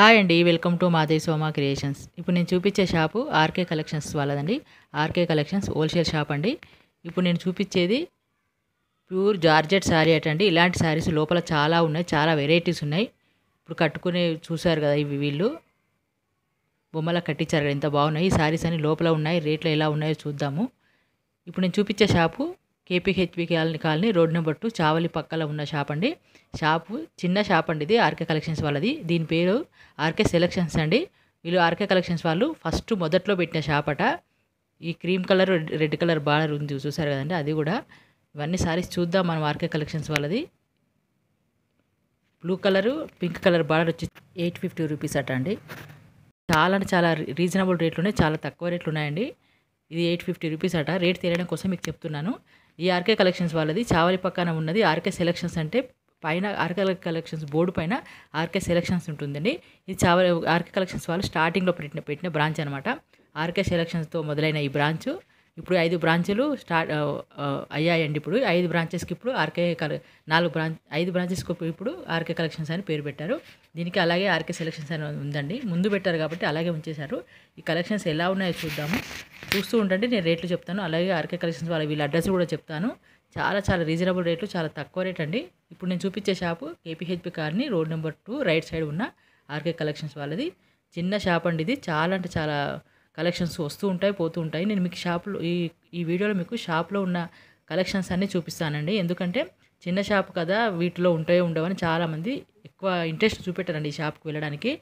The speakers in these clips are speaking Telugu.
హాయ్ అండి welcome to Madevi Soma creations. ఇప్పుడు నేను చూపించే shop RK collections వాళ్ళదండి. R K collections wholesale shop అండి. ఇప్పుడు నేను చూపించేది ప్యూర్ జార్జెట్ శారీ అటండి. ఇలాంటి శారీస్ లోపల చాలా ఉన్నాయి చాలా వెరైటీస్ ఉన్నాయి. ఇప్పుడు కట్టుకునే చూశారు కదా ఇవి వీళ్ళు. బొమ్మలా కట్టించారు కదా ఎంత బాగున్నాయి. ఈ శారీస్ అన్ని లోపల ఉన్నాయి రేట్లు ఎలా ఉన్నాయో చూద్దాము. ఇప్పుడు నేను చూపించే shop KPHB colony colony road number two Chavali పక్కల ఉన్న షాప్ అండి. షాపు చిన్న షాప్ అండి ఇది ఆర్కే కలెక్షన్స్ వాళ్ళది. దీని పేరు ఆర్కే సెలెక్షన్స్ అండి. వీళ్ళు ఆర్కే కలెక్షన్స్ వాళ్ళు ఫస్ట్ మొదట్లో పెట్టిన షాప్ అట. ఈ cream colour red colour border ఉంది చూసారు కదండి అది కూడా. ఇవన్నీ సారీస్ చూద్దాం మనం ఆర్కే కలెక్షన్స్ వాళ్ళది. Blue colour pink colour border వచ్చి ఎయిట్ ఫిఫ్టీ రూపీస్ అట అండి. చాలా అంటే చాలా రీజనబుల్ రేట్లు ఉన్నాయి చాలా తక్కువ రేట్లు ఉన్నాయండి. ఇది ఎయిట్ ఫిఫ్టీ రూపీస్ అట. రేట్ తెలియడం కోసం మీకు చెప్తున్నాను. ఈ ఆర్కే కలెక్షన్స్ వాళ్ళది. చావలి పక్కన ఉన్నది ఆర్కే సెలెక్షన్స్ అంటే పైన ఆర్కే కలెక్షన్స్ బోర్డు పైన ఆర్కే సెలెక్షన్స్ ఉంటుందండి. ఇది చావలి ఆర్కే కలెక్షన్స్ వాళ్ళు స్టార్టింగ్లో పెట్టిన పెట్టిన బ్రాంచ్ అనమాట ఆర్కే సెలెక్షన్స్తో మొదలైన ఈ బ్రాంచ్ ఇప్పుడు ఐదు బ్రాంచీలు స్టార్ట్ అయ్యాయండి. ఇప్పుడు ఐదు బ్రాంచెస్కి ఇప్పుడు ఆర్కే కల నాలుగు బ్రాంచ్ ఐదు బ్రాంచెస్కి ఇప్పుడు ఆర్కే కలెక్షన్స్ అని పేరు పెట్టారు. దీనికి అలాగే ఆర్కే సెలెక్షన్స్ అని ఉందండి. ముందు పెట్టారు కాబట్టి అలాగే ఉంచేశారు. ఈ కలెక్షన్స్ ఎలా ఉన్నాయో చూద్దాము. చూస్తూ ఉండండి నేను రేట్లు చెప్తాను. అలాగే ఆర్కే కలెక్షన్స్ వాళ్ళ వీళ్ళ అడ్రస్ కూడా చెప్తాను. చాలా చాలా రీజనబుల్ రేట్లు చాలా తక్కువ రేట్ అండి. ఇప్పుడు నేను చూపించే షాపు కేపీహెచ్పి కార్ని road number two right side ఉన్న ఆర్కే కలెక్షన్స్ వాళ్ళది. చిన్న షాప్ అండి ఇది. చాలా అంటే చాలా కలెక్షన్స్ వస్తూ ఉంటాయి పోతూ ఉంటాయి. నేను మీకు షాప్లో ఈ ఈ వీడియోలో మీకు షాప్లో ఉన్న కలెక్షన్స్ అన్నీ చూపిస్తానండి. ఎందుకంటే చిన్న షాప్ కదా వీటిలో ఉంటాయో ఉండవని చాలామంది ఎక్కువ ఇంట్రెస్ట్ చూపెట్టారండి ఈ షాప్కి వెళ్ళడానికి.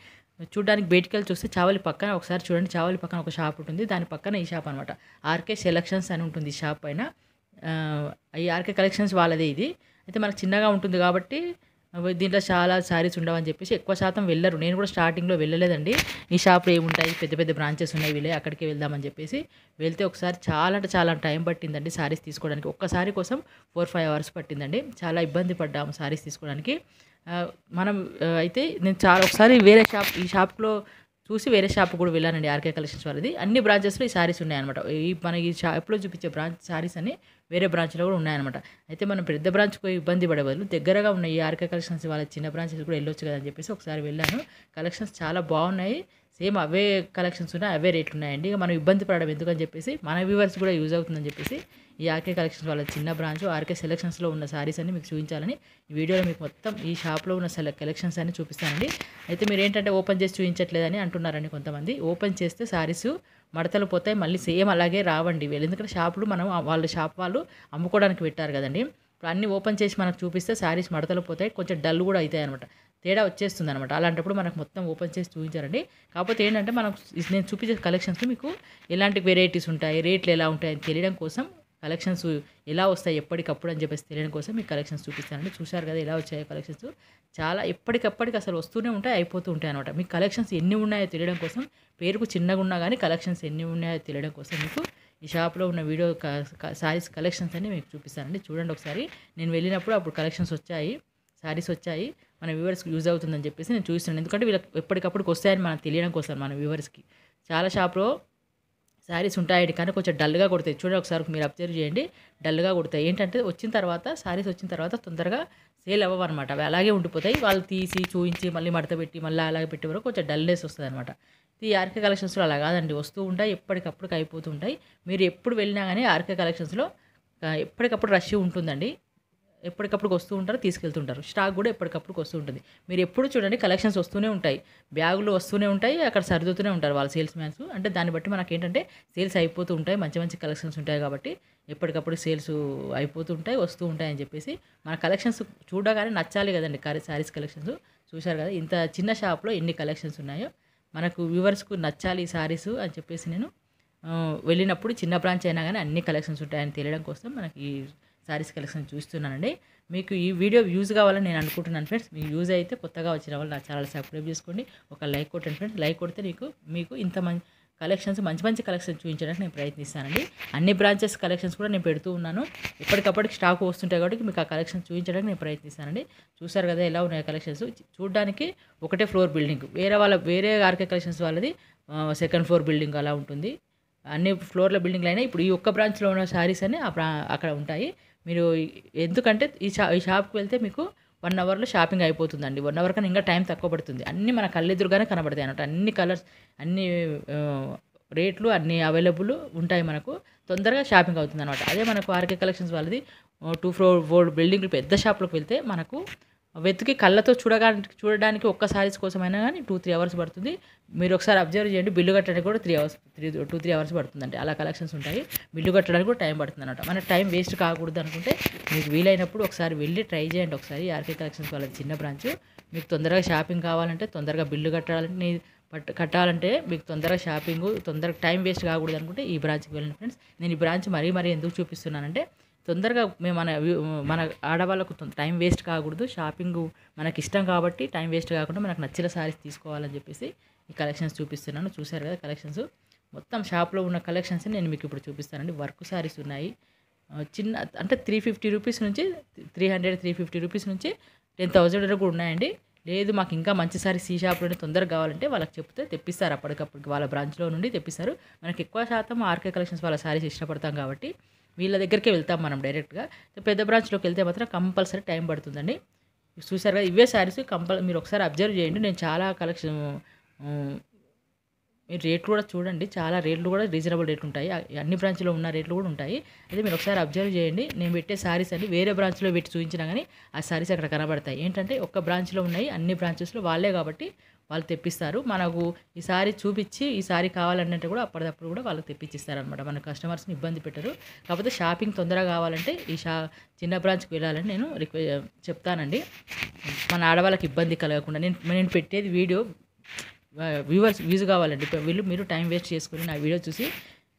చూడడానికి బయటికి వెళ్ళి చూస్తే చావలి పక్కన ఒకసారి చూడండి చావలి పక్కన ఒక షాప్ ఉంటుంది. దాని పక్కన ఈ షాప్ అనమాట ఆర్కే సెలక్షన్స్ అని ఉంటుంది ఈ షాప్ పైన. ఈ ఆర్కే కలెక్షన్స్ వాళ్ళదే ఇది. అయితే మనకు చిన్నగా ఉంటుంది కాబట్టి దీంట్లో చాలా శారీస్ ఉండవని చెప్పేసి ఎక్కువ శాతం వెళ్ళరు. నేను కూడా స్టార్టింగ్లో వెళ్ళలేదండి. ఈ షాప్లో ఏముంటాయి? పెద్ద పెద్ద బ్రాంచెస్ ఉన్నాయి. వీళ్ళే అక్కడికి వెళ్దామని చెప్పేసి వెళ్తే ఒకసారి చాలా అంటే చాలా టైం పట్టిందండి శారీస్ తీసుకోవడానికి. ఒక్క శారీ కోసం ఫోర్ ఫైవ్ అవర్స్ పట్టిందండి. చాలా ఇబ్బంది పడ్డాము శారీస్ తీసుకోవడానికి. మనం అయితే నేను చాలా ఒకసారి వేరే షాప్ ఈ షాప్లో చూసి వేరే షాప్ కూడా వెళ్ళానండి. ఆర్కే కలెక్షన్స్ వాళ్ళది. అన్ని బ్రాంచెస్లో ఈ శారీస్ ఉన్నాయన్నమాట. ఈ మన ఈ షాప్లో చూపించే బ్రాంచ్ శారీస్ అని వేరే బ్రాంచ్లో కూడా ఉన్నాయన్నమాట. అయితే మనం పెద్ద బ్రాంచ్కి పోయి ఇబ్బంది పడే బదులు దగ్గరగా ఉన్న ఈ ఆర్కే కలెక్షన్స్ వాళ్ళ చిన్న బ్రాంచెస్ కూడా వెళ్ళొచ్చు కదా అని చెప్పేసి ఒకసారి వెళ్ళాను. కలెక్షన్స్ చాలా బాగున్నాయి. సేమ్ అవే కలెక్షన్స్ ఉన్నాయి అవే రేట్లు ఉన్నాయండి. ఇక మనం ఇబ్బంది పడడం ఎందుకని చెప్పేసి మన వ్యూవర్స్ కూడా యూజ్ అవుతుందని చెప్పేసి ఈ ఆర్కే కలెక్షన్స్ వాళ్ళ చిన్న బ్రాంచ్ ఆర్కే సెలెక్షన్స్లో ఉన్న శారీస్ అన్ని మీకు చూపించాలని ఈ వీడియోలో మీకు మొత్తం ఈ షాప్లో ఉన్న సెల కలెక్షన్స్ అన్ని చూపిస్తానండి. అయితే మీరు ఏంటంటే ఓపెన్ చేసి చూపించట్లేదని అంటున్నారండి కొంతమంది. ఓపెన్ చేస్తే శారీస్ మడతలు పోతాయి. మళ్ళీ సేమ్ అలాగే రావండి వీళ్ళు ఎందుకంటే షాపులు మనం వాళ్ళ షాప్ వాళ్ళు అమ్ముకోవడానికి పెట్టారు కదండి. ఇప్పుడు అన్నీ ఓపెన్ చేసి మనకు చూపిస్తే శారీస్ మడతలు పోతాయి. కొంచెం డల్ కూడా అవుతాయి అనమాట తేడా వచ్చేస్తుంది అనమాట అలాంటప్పుడు మనకు మొత్తం ఓపెన్ చేసి చూపించారండి. కాకపోతే ఏంటంటే మనం నేను చూపించే కలెక్షన్స్ మీకు ఎలాంటి వెరైటీస్ ఉంటాయి రేట్లు ఎలా ఉంటాయని తెలియడం కోసం కలెక్షన్స్ ఎలా వస్తాయి ఎప్పటికప్పుడు అని చెప్పేసి తెలియడం కోసం మీకు కలెక్షన్స్ చూపిస్తానండి. చూశారు కదా ఎలా వచ్చాయో కలెక్షన్స్. చాలా ఎప్పటికప్పటికి అసలు వస్తూనే ఉంటాయి అయిపోతూ ఉంటాయి అనమాట మీకు కలెక్షన్స్ ఎన్ని ఉన్నాయో తెలియడం కోసం పేరుకు చిన్నగా ఉన్నా కానీ కలెక్షన్స్ ఎన్ని ఉన్నాయో తెలియడం కోసం మీకు ఈ షాప్లో ఉన్న వీడియో సారీస్ కలెక్షన్స్ అన్ని మీకు చూపిస్తానండి. చూడండి ఒకసారి. నేను వెళ్ళినప్పుడు అప్పుడు కలెక్షన్స్ వచ్చాయి శారీస్ వచ్చాయి. మన వ్యూవర్స్కి యూజ్ అవుతుందని చెప్పేసి నేను చూస్తున్నాను. ఎందుకంటే వీళ్ళకి ఎప్పటికప్పుడు వస్తాయని మనకు తెలియడం కోసం మన వ్యూవర్స్కి. చాలా షాప్లో శారీస్ ఉంటాయండి. కానీ కొంచెం డల్గా కొడతాయి. చూడండి ఒకసారి మీరు అబ్జర్వ్ చేయండి. డల్గా కొడతాయి. ఏంటంటే వచ్చిన తర్వాత శారీస్ వచ్చిన తర్వాత తొందరగా సేల్ అవ్వవు అనమాట అవి అలాగే ఉండిపోతాయి. వాళ్ళు తీసి చూయించి మళ్ళీ మడత పెట్టి మళ్ళీ అలాగే పెట్టే వరకు కొంచెం డల్నెస్ వస్తుంది అనమాట ఈ ఆర్కే కలెక్షన్స్లో అలా కాదండి. వస్తూ ఉంటాయి. ఎప్పటికప్పుడు అయిపోతూ ఉంటాయి. మీరు ఎప్పుడు వెళ్ళినా కానీ ఆర్కే కలెక్షన్స్లో ఎప్పటికప్పుడు రష్ ఉంటుందండి. ఎప్పటికప్పుడు వస్తూ ఉంటారు తీసుకెళ్తుంటారు. స్టాక్ కూడా ఎప్పటికప్పుడు వస్తూ ఉంటుంది. మీరు ఎప్పుడు చూడండి కలెక్షన్స్ వస్తూనే ఉంటాయి. బ్యాగులు వస్తూనే ఉంటాయి అక్కడ సర్దుతూనే ఉంటారు వాళ్ళ సేల్స్ మ్యాన్స్. అంటే దాన్ని బట్టి మనకి ఏంటంటే సేల్స్ అయిపోతూ ఉంటాయి మంచి మంచి కలెక్షన్స్ ఉంటాయి కాబట్టి ఎప్పటికప్పుడు సేల్స్ అయిపోతూ ఉంటాయి వస్తూ ఉంటాయి అని చెప్పేసి మన కలెక్షన్స్ చూడగానే నచ్చాలి కదండి శారీస్ కలెక్షన్స్. చూశారు కదా ఇంత చిన్న షాప్లో ఎన్ని కలెక్షన్స్ ఉన్నాయో మనకు వ్యూవర్స్కు నచ్చాలి ఈ శారీస్ అని చెప్పేసి నేను వెళ్ళినప్పుడు చిన్న బ్రాంచ్ అయినా కానీ అన్ని కలెక్షన్స్ ఉంటాయని తెలియడం కోసం మనకి ఈ శారీస్ కలెక్షన్ చూస్తున్నానండి. మీకు ఈ వీడియో యూజ్ కావాలని నేను అనుకుంటున్నాను ఫ్రెండ్స్ మీకు యూజ్ అయితే కొత్తగా వచ్చిన వాళ్ళు నా ఛానల్ సబ్స్క్రైబ్ చేసుకోండి. ఒక లైక్ కొట్టండి ఫ్రెండ్స్ లైక్ కొడితే మీకు మీకు ఇంత మంచి కలెక్షన్స్ మంచి మంచి కలెక్షన్స్ చూపించడానికి నేను ప్రయత్నిస్తానండి. అన్ని బ్రాంచెస్ కలెక్షన్స్ కూడా నేను పెడుతూ ఉన్నాను. ఎప్పటికప్పటికి స్టాక్ వస్తుంటాయి కాబట్టి మీకు ఆ కలెక్షన్స్ చూపించడానికి నేను ప్రయత్నిస్తానండి. చూసారు కదా ఎలా ఉన్నాయి కలెక్షన్స్. చూడడానికి ఒకటే ఫ్లోర్ బిల్డింగ్. వేరే వాళ్ళ వేరే ఆర్కే కలెక్షన్స్ వాళ్ళది సెకండ్ ఫ్లోర్ బిల్డింగ్ అలా ఉంటుంది. అన్ని ఫ్లోర్ల బిల్డింగ్లు అయినా ఇప్పుడు ఈ ఒక్క బ్రాంచ్లో ఉన్న శారీస్ అన్ని అక్కడ ఉంటాయి. మీరు ఎందుకంటే ఈ షా ఈ షాప్కి వెళ్తే మీకు వన్ అవర్లో షాపింగ్ అయిపోతుందండి. వన్ అవర్ కన్నా ఇంకా టైం తక్కువ పడుతుంది. అన్నీ మన కళ్ళెదురుగానే కనబడతాయి అన్నమాట. అన్ని కలర్స్ అన్ని రేట్లు అన్ని అవైలబుల్ ఉంటాయి మనకు. తొందరగా షాపింగ్ అవుతుంది అనమాట అదే మనకు ఆర్కే కలెక్షన్స్ వాళ్ళది టూ ఫ్లోర్ ఫోర్ బిల్డింగ్ పెద్ద షాప్లోకి వెళ్తే మనకు వెతికి కళ్ళతో చూడడానికి చూడడానికి ఒక్కసారి కోసమైనా కానీ టూ త్రీ అవర్స్ పడుతుంది. మీరు ఒకసారి అబ్జర్వ్ చేయండి బిల్లు కట్టడానికి కూడా three hours three two three hours పడుతుందండి. అలా కలెక్షన్స్ ఉంటాయి. బిల్లు కట్టడానికి కూడా టైం పడుతుంది అనమాట మన టైం వేస్ట్ కాకూడదు అనుకుంటే మీకు వీలైనప్పుడు ఒకసారి వెళ్ళి ట్రై చేయండి ఒకసారి. ఆర్కే కలెక్షన్స్ వాళ్ళ చిన్న బ్రాంచ్ మీకు తొందరగా షాపింగ్ కావాలంటే తొందరగా బిల్లు కట్టాలంటే పట్ కట్టాలంటే మీకు తొందరగా షాపింగ్ తొందరగా టైం వేస్ట్ కాకూడదు అనుకుంటే ఈ బ్రాంచ్కి వెళ్ళండి ఫ్రెండ్స్ నేను ఈ బ్రాంచ్ మరీ మరీ ఎందుకు చూపిస్తున్నానంటే తొందరగా మేము మన మన ఆడవాళ్ళకు తొం- టైం వేస్ట్ కాకూడదు. షాపింగ్ మనకి ఇష్టం కాబట్టి టైం వేస్ట్ కాకుండా మనకు నచ్చిన సారీస్ తీసుకోవాలని చెప్పేసి ఈ కలెక్షన్స్ చూపిస్తున్నాను. చూశారు కదా కలెక్షన్స్? మొత్తం షాప్లో ఉన్న కలెక్షన్స్ నేను మీకు ఇప్పుడు చూపిస్తానండి. వర్క్ సారీస్ ఉన్నాయి. చిన్న అంటే త్రీ ఫిఫ్టీ రూపీస్ నుంచి three hundred three fifty rupees నుంచి టెన్ థౌజండ్ వరకు కూడా ఉన్నాయండి. లేదు మాకు ఇంకా మంచి సారీ సీ షాప్లోనే తొందరగా కావాలంటే వాళ్ళకి చెప్తే తెప్పిస్తారు అప్పటికప్పుడు. వాళ్ళ బ్రాంచ్లో నుండి తెప్పిస్తారు. మనకి ఎక్కువ శాతం ఆర్కే కలెక్షన్స్ వాళ్ళ సారీస్ ఇష్టపడతాం కాబట్టి వీళ్ళ దగ్గరికే వెళ్తాం మనం డైరెక్ట్గా. పెద్ద బ్రాంచ్లోకి వెళ్తే మాత్రం కంపల్సరీ టైం పడుతుందండి. చూసారు కదా ఇవే శారీస్ కంపల్ మీరు ఒకసారి అబ్జర్వ్ చేయండి. నేను చాలా కలెక్షన్ మీరు రేట్లు కూడా చూడండి. చాలా రేట్లు కూడా రీజనబుల్ రేట్లు ఉంటాయి. అన్ని బ్రాంచ్లో ఉన్న రేట్లు కూడా ఉంటాయి. అయితే మీరు ఒకసారి అబ్జర్వ్ చేయండి. నేను పెట్టే శారీస్ అన్ని వేరే బ్రాంచ్లో పెట్టి చూపించినా కానీ ఆ సారీస్ అక్కడ కనబడతాయి. ఏంటంటే ఒక్క బ్రాంచ్లో ఉన్నాయి అన్ని బ్రాంచెస్లో వాళ్ళే కాబట్టి వాళ్ళు తెప్పిస్తారు. మనకు ఈసారి చూపించి ఈసారి కావాలంటే కూడా అప్పటిదప్పుడు కూడా వాళ్ళకి తెప్పించిస్తారు అనమాట మన కస్టమర్స్ని ఇబ్బంది పెట్టరు. కాకపోతే షాపింగ్ తొందరగా కావాలంటే ఈ షా చిన్న బ్రాంచ్కి వెళ్ళాలని నేను రిక్వె చెప్తానండి. మన ఆడవాళ్ళకి ఇబ్బంది కలగకుండా. నేను నేను పెట్టేది వీడియో వ్యూవర్స్ వ్యూస్ కావాలండి. వీళ్ళు మీరు టైం వేస్ట్ చేసుకుని నా వీడియో చూసి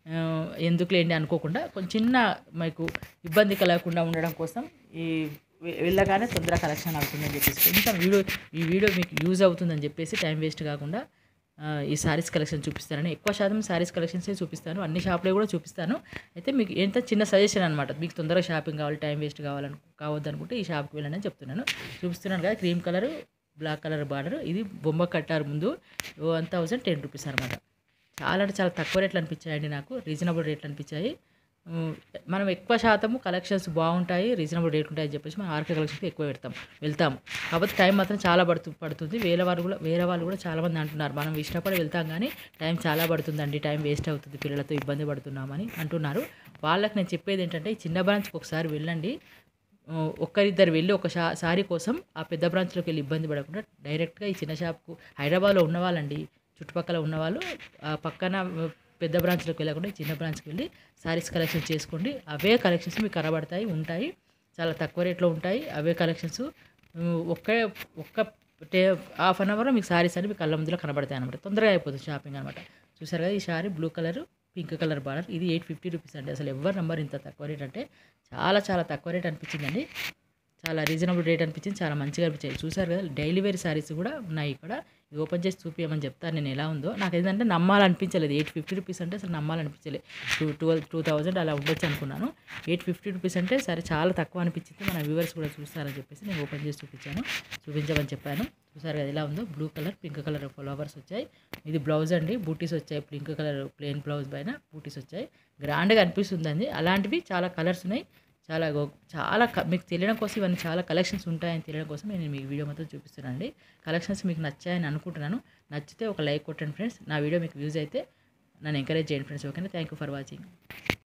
ఎందుకు ఎందుకులేండి అనుకోకుండా కొంచెం చిన్న మీకు ఇబ్బంది కలగకుండా ఉండడం కోసం ఈ వెళ్ళగానే తొందరగా కలెక్షన్ అవుతుందని చెప్పేసి కొంచెం వీడియో ఈ వీడియో మీకు యూజ్ అవుతుందని చెప్పేసి టైం వేస్ట్ కాకుండా ఈ సారీస్ కలెక్షన్ చూపిస్తానని ఎక్కువ శాతం శారీస్ కలెక్షన్సే చూపిస్తాను. అన్ని షాప్లో కూడా చూపిస్తాను. అయితే మీకు ఎంత చిన్న సజెషన్ అనమాట మీకు తొందరగా షాపింగ్ కావాలి టైం వేస్ట్ కావాలను కావద్దు అనుకుంటే ఈ షాప్కి వెళ్ళని చెప్తున్నాను. చూపిస్తున్నాను కదా cream colour black colour border. ఇది బొమ్మ కట్టారు ముందు. వన్ థౌజండ్ టెన్ రూపీస్ అనమాట చాలా అంటే చాలా తక్కువ రేట్లు అనిపించాయండి నాకు. రీజనబుల్ రేట్లు అనిపించాయి. మనం ఎక్కువ శాతము కలెక్షన్స్ బాగుంటాయి రీజనబుల్ రేట్ ఉంటాయని చెప్పేసి మనం ఆర్కే కలెక్షన్కి ఎక్కువ పెడతాం వెళ్తాం కాబట్టి టైం మాత్రం చాలా పడుతు పడుతుంది. వేరే వాళ్ళు కూడా వేరే వాళ్ళు కూడా చాలామంది అంటున్నారు. మనం ఇష్టపడి వెళ్తాం కానీ టైం చాలా పడుతుందండి. టైం వేస్ట్ అవుతుంది. పిల్లలతో ఇబ్బంది పడుతున్నామని అంటున్నారు. వాళ్ళకి నేను చెప్పేది ఏంటంటే ఈ చిన్న బ్రాంచ్కి ఒకసారి వెళ్ళండి. ఒక్కరిద్దరు వెళ్ళి ఒక షా సారీ కోసం ఆ పెద్ద బ్రాంచ్లోకి వెళ్ళి ఇబ్బంది పడకుండా డైరెక్ట్గా ఈ చిన్న షాప్కు హైదరాబాద్లో ఉన్నవాళ్ళండి చుట్టుపక్కల ఉన్నవాళ్ళు పక్కన పెద్ద బ్రాంచ్లోకి వెళ్ళకుండా చిన్న బ్రాంచ్కి వెళ్ళి సారీస్ కలెక్షన్ చేసుకోండి. అవే కలెక్షన్స్ మీకు కనబడతాయి ఉంటాయి. చాలా తక్కువ రేట్లో ఉంటాయి. అవే కలెక్షన్స్ ఒక్క ఒక్క టే హాఫ్ అన్ అవర్ మీకు శారీస్ అని మీకు కళ్ళ ముందులో కనబడతాయి అనమాట తొందరగా అయిపోతుంది షాపింగ్ అనమాట చూసారు కదా ఈ sari blue colour pink colour border. ఇది ఎయిట్ ఫిఫ్టీ రూపీస్ అండి. అసలు ఎవరి నెంబర్ ఇంత తక్కువ రేట్ అంటే చాలా చాలా తక్కువ రేట్ అనిపించిందండి. చాలా రీజనబుల్ రేట్ అనిపించింది. చాలా మంచిగా అనిపించాయి చూసారు కదా డైలీ వేర్ శారీస్ కూడా ఉన్నాయి ఇక్కడ. ఇది ఓపెన్ చేసి చూపించమని చెప్తాను నేను ఎలా ఉందో. నాకు ఏంటంటే నమ్మాలనిపించలేదు. ఎయిట్ ఫిఫ్టీ రూపీస్ అంటే అసలు నమ్మాలనిపించలేదు. టూ ట్వెల్వ్ టూ థౌజండ్ అలా ఉండొచ్చు అనుకున్నాను. ఎయిట్ ఫిఫ్టీ రూపీస్ అంటే సరే చాలా తక్కువ అనిపించింది. మన వ్యూవర్స్ కూడా చూస్తారని చెప్పేసి నేను ఓపెన్ చేసి చూపించాను. చూపించమని చెప్పాను. చూసారు కదా ఎలా ఉందో? Blue colour pink colour flowers వచ్చాయి. ఇది బ్లౌజ్ అండి. బూటీస్ వచ్చాయి. పింక్ కలర్ ప్లెయిన్ బ్లౌజ్ పైన బూటీస్ వచ్చాయి. గ్రాండ్గా అనిపిస్తుందండి. అలాంటివి చాలా కలర్స్ ఉన్నాయి. చాలా గో- చాలా మీకు తెలియడం కోసం ఇవన్నీ చాలా కలెక్షన్స్ ఉంటాయని తెలియడం కోసం నేను మీకు వీడియో మొత్తం చూపిస్తున్నాను అండి కలెక్షన్స్ మీకు నచ్చాయని అనుకుంటున్నాను. నచ్చితే ఒక లైక్ కొట్టండి ఫ్రెండ్స్. నా వీడియో మీకు యూజ్ అయితే నన్ను ఎంకరేజ్ చేయండి ఫ్రెండ్స్. ఓకేనా? Thank you for watching.